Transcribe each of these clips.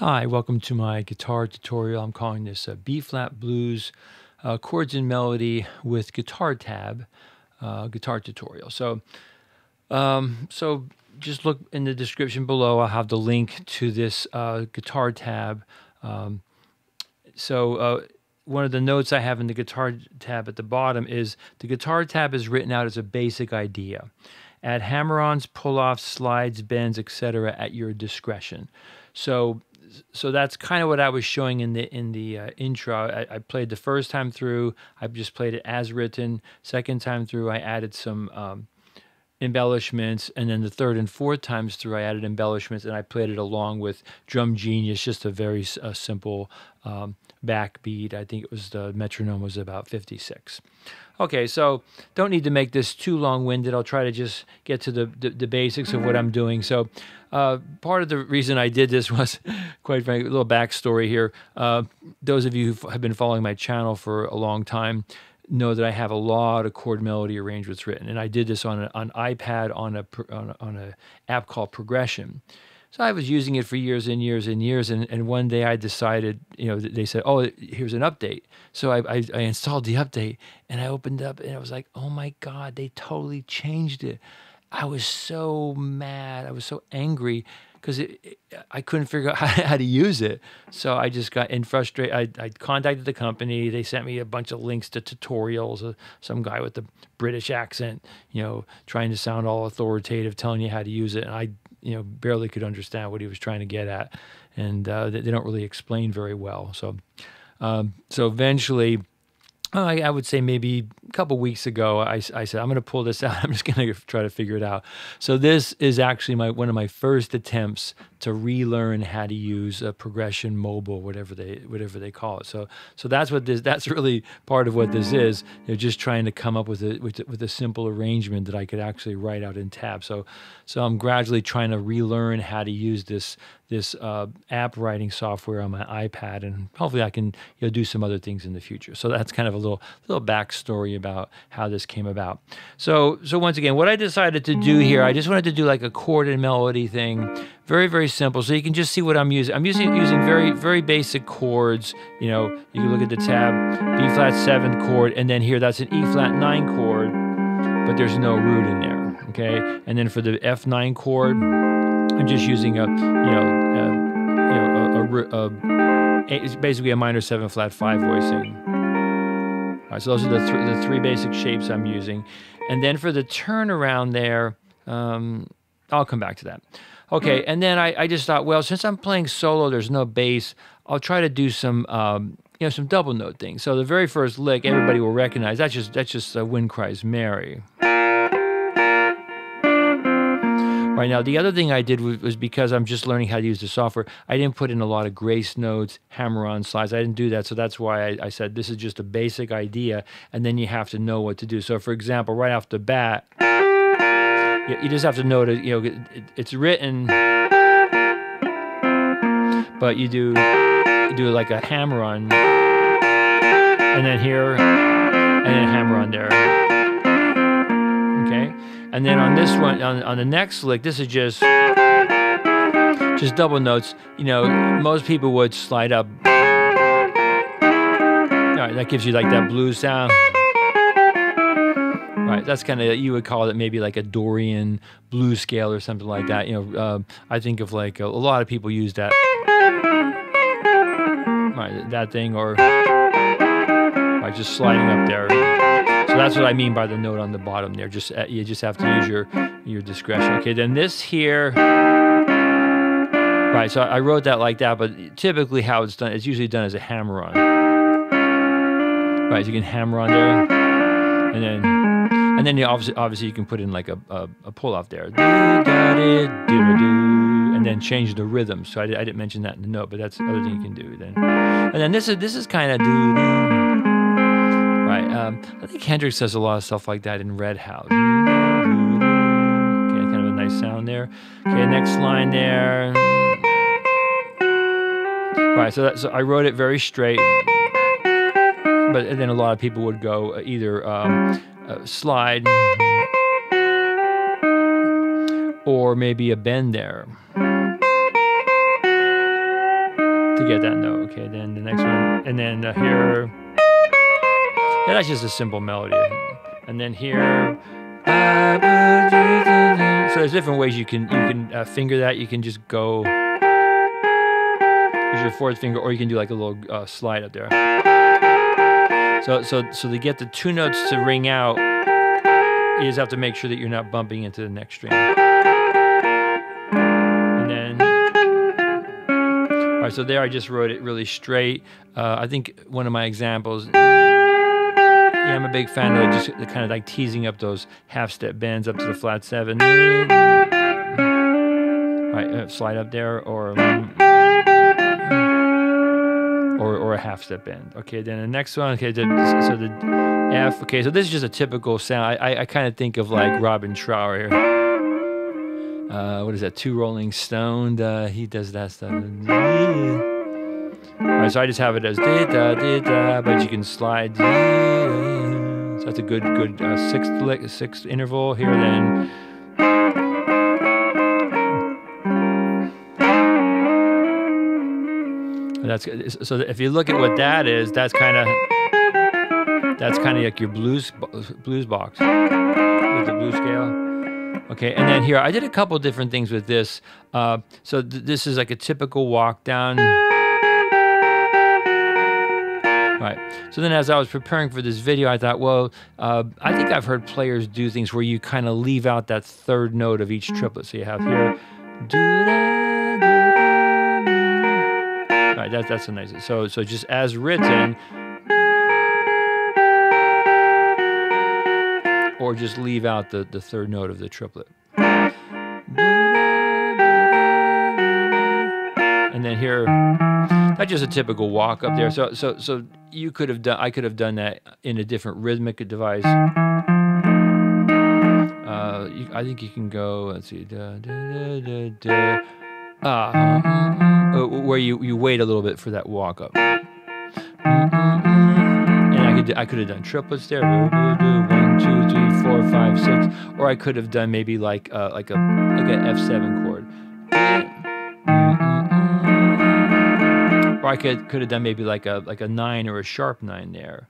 Hi, welcome to my guitar tutorial. I'm calling this a B-flat blues uh, chords and melody with guitar tab uh, guitar tutorial. So, um, so just look in the description below. I'll have the link to this uh, guitar tab. Um, so uh, one of the notes I have in the guitar tab at the bottom is the guitar tab is written out as a basic idea. Add hammer-ons, pull-offs, slides, bends, etc. at your discretion. So so that's kind of what I was showing in the in the uh, intro. I, I, played the first time through. I just played it as written. Second time through, I added some um, embellishments, and then the third and fourth times through, I added embellishments, and I played it along with Drum Genius, just a very simple um, backbeat. I think it was the metronome was about 56. Okay, so don't need to make this too long-winded. I'll try to just get to the, the, the basics of what I'm doing. So uh, part of the reason I did this was, quite frankly, a little backstory here. Uh, those of you who have been following my channel for a long time know that I have a lot of chord melody arrangements written, and I did this on an iPad on a on a, on a app called Progression. So I was using it for years and years and years, and, and one day I decided, you know, they said, oh, here's an update. So I, I, I installed the update, and I opened up, and I was like, oh my god, they totally changed it. I was so mad. I was so angry because I couldn't figure out how, to use it. So I just got in frustrated. I, I, contacted the company. They sent me a bunch of links to tutorials. Uh, some guy with a British accent, you know, trying to sound all authoritative, telling you how to use it. And I, you know, barely could understand what he was trying to get at. And uh, they, they, don't really explain very well. So, um, so eventually Oh, I, I, would say maybe a couple weeks ago, I, I said, I'm going to pull this out. I'm just going to try to figure it out. So this is actually my one of my first attempts to relearn how to use a progression mobile, whatever they whatever they call it. So so that's what this that's really part of what this mm. is. You know, just trying to come up with a with, with a simple arrangement that I could actually write out in tab. So so I'm gradually trying to relearn how to use this this uh, app writing software on my iPad, and hopefully I can you know do some other things in the future. So that's kind of a little little backstory about how this came about. So so once again, what I decided to do here, I just wanted to do like a chord and melody thing very, very simple. So you can just see what I'm using. I'm using using very, very basic chords. You know, you can look at the tab, B flat seven chord, and then here that's an E flat nine chord, but there's no root in there. Okay, and then for the F nine chord, I'm just using a, you know, a, you know, a, a, a, it's basically a minor seven flat five voicing. All right, so those are the, th the three basic shapes I'm using. And then for the turnaround there, um, I'll come back to that. Okay, and then I, I just thought, well, since I'm playing solo, there's no bass. I'll try to do some, um, you know, some double note things. So the very first lick, everybody will recognize. That's just that's just uh, "Wind Cries Mary." Right now, the other thing I did was, was, because I'm just learning how to use the software. I didn't put in a lot of grace notes, hammer-on slides. I didn't do that, so that's why I, I said this is just a basic idea, and then you have to know what to do. So, for example, right off the bat you, just have to know that you know it, it's written, but you do you do like a hammer on, and then here, and then hammer on there. Okay, and then on this one, on, on the next lick, this is just just double notes. You know, most people would slide up. All right, that gives you like that blues sound. Right, that's kind of you would call it maybe like a Dorian blues scale or something like that. You know, uh, I think of like a, a, lot of people use that, right, that thing or right, just sliding up there. That's what I mean by the note on the bottom there. Just uh, you just have to use your your discretion. Okay, then this here. Right, so I wrote that like that, but typically how it's done, it's usually done as a hammer on. Right, so you can hammer on there, and then and then you obviously, obviously you can put in like a, a, a pull off there. And then change the rhythm. So I, I, didn't mention that in the note, but that's the other thing you can do then. And then this is this is kind of do. Um, I think Hendrix does a lot of stuff like that in Red House. Okay, kind of a nice sound there. Okay, next line there. Right, so, that, so I wrote it very straight, but then a lot of people would go either um, uh, slide or maybe a bend there. to get that note. Okay, then the next one, and then uh, here, yeah, that's just a simple melody. And then here, so there's different ways you can you can uh, finger that. You can just go use your fourth finger, or you can do like a little uh, slide up there. So so so to get the two notes to ring out, you just have to make sure that you're not bumping into the next string. And then, all right. So there, I just wrote it really straight. Uh, I think one of my examples. Yeah, I'm a big fan of just kind of like teasing up those half step bends up to the flat seven. Right, uh, slide up there, or or, or a half step bend. Okay, then the next one, okay, the, so the F, okay, so this is just a typical sound. I, I, I kind of think of like Robin Trower here. Uh, what is that? Too Rolling Stoned. Uh, he does that stuff. So I just have it as da da da da, but you can slide. So that's a good good uh, sixth sixth interval here. Then That's so. If you look at what that is, that's kind of that's kind of like your blues blues box with the blues scale. Okay, and then here I did a couple different things with this. Uh, so th this is like a typical walk down. Right. So then, as I was preparing for this video, I thought, well, uh, I think I've heard players do things where you kind of leave out that third note of each triplet. So you have here, Right, that, that's a nice. So so just as written, or just leave out the the third note of the triplet. And then here, that's just a typical walk up there. So so so you could have done. I could have done that in a different rhythmic device. Uh, I think you can go. Let's see. Da, da, da, uh, uh, where you, you wait a little bit for that walk up. And I could I could have done triplets there. One, two, three, four, five, six. Or I could have done maybe like uh, like a like an F seven I could could have done maybe like a like a nine or a sharp nine there.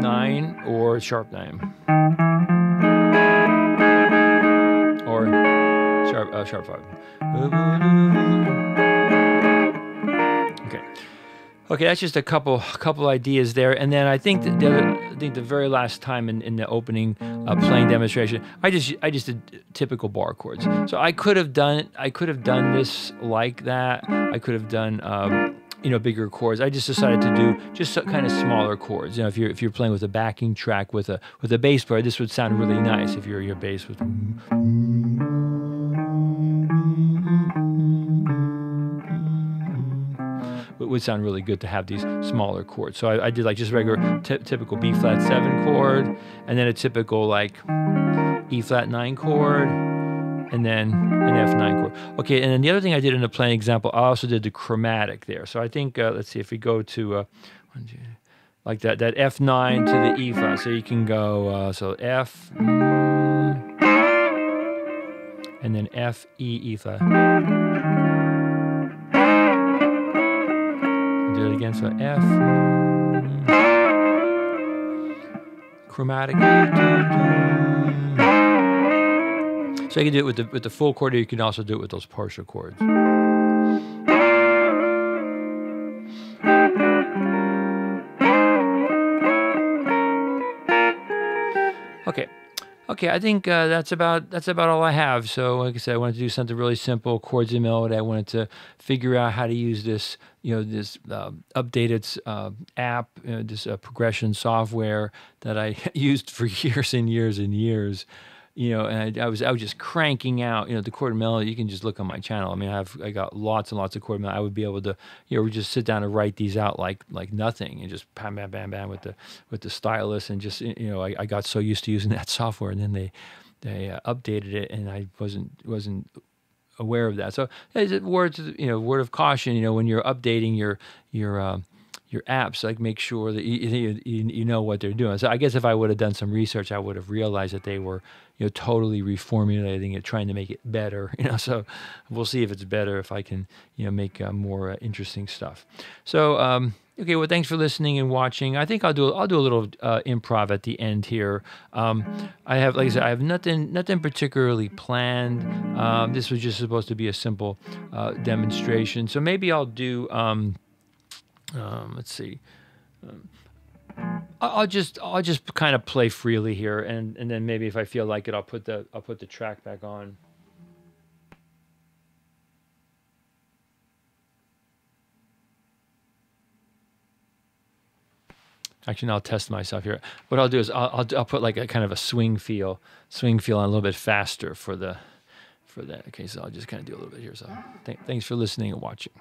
Nine or sharp nine. Or sharp, uh, sharp five. Okay. That's just a couple couple ideas there, and then I think the, I think the very last time in, in the opening uh, playing demonstration, I just I just did typical bar chords. So I could have done I could have done this like that. I could have done um, you know bigger chords. I just decided to do just kind of smaller chords. You know, if you're if you're playing with a backing track with a with a bass player, this would sound really nice. If you're your bass with. It would sound really good to have these smaller chords. So I, I did like just regular typical B flat seven chord, and then a typical like E flat nine chord, and then an F9 chord. Okay, and then the other thing I did in the playing example, I also did the chromatic there. So I think, uh, let's see, if we go to, uh, like that, that F9 to the E flat. So you can go, uh, so F, and then F, E, E flat. Again, so F, chromatic. So you can do it with the with the full chord, or you can also do it with those partial chords. Okay, I think uh, that's about that's about all I have. So, like I said, I wanted to do something really simple, chords and melody. I wanted to figure out how to use this, you know, this uh, updated uh, app, uh, this uh, progression software that I used for years and years and years you know, and I, I, was I was just cranking out, you know, the chord melody. You can just look on my channel. I mean, I've I got lots and lots of chord melody. I would be able to, you know, just sit down and write these out like like nothing, and just bam bam bam bam with the with the stylus, and just you know, I, I got so used to using that software, and then they they uh, updated it, and I wasn't wasn't aware of that. So, as it words, you know, word of caution, you know, when you're updating your your uh, your apps, like make sure that you, you, you know what they're doing. So I guess if I would have done some research, I would have realized that they were, you know, totally reformulating it, trying to make it better. You know, so we'll see if it's better if I can, you know, make uh, more uh, interesting stuff. So um, okay, well, thanks for listening and watching. I think I'll do I'll do a little uh, improv at the end here. Um, I have, like I said, I have nothing nothing particularly planned. Um, this was just supposed to be a simple uh, demonstration. So maybe I'll do. Um, let's see. Um, I'll just I'll just kind of play freely here, and and then maybe if I feel like it, I'll put the I'll put the track back on. Actually, now I'll test myself here. What I'll do is I'll, I'll, I'll put like a kind of a swing feel, swing feel on a little bit faster for the, for that. Okay, so I'll just kind of do a little bit here. So th- thanks for listening and watching.